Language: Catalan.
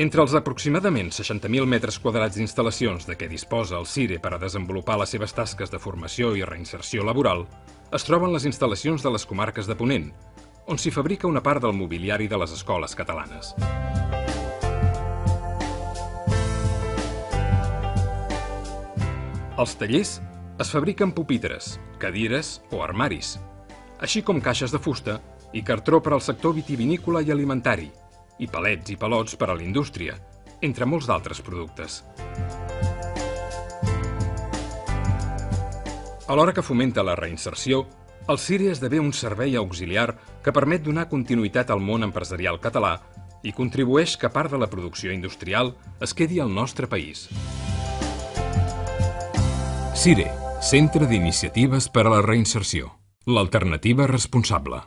Entre els aproximadament 60.000 metres quadrats d'instal·lacions de què disposa el CIRE per a desenvolupar les seves tasques de formació i reinserció laboral, es troben les instal·lacions de les comarques de Ponent, on s'hi fabrica una part del mobiliari de les escoles catalanes. Als tallers es fabriquen pupitres, cadires o armaris, així com caixes de fusta i cartró per al sector vitivinícola i alimentari, i palets i palots per a la indústria, entre molts d'altres productes. Alhora que fomenta la reinserció, el CIRI esdevé un servei auxiliar que permet donar continuïtat al món empresarial català i contribueix que part de la producció industrial es quedi al nostre país. CIRE, Centre d'Iniciatives per a la Reinserció. L'alternativa responsable.